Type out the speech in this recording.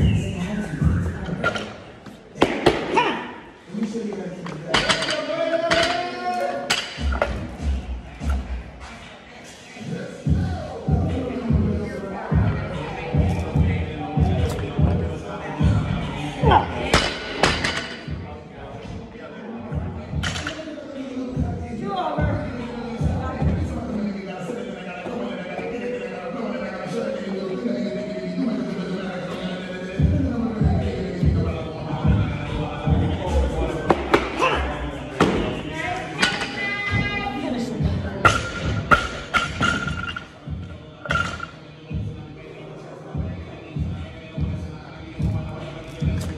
Usually I can do that.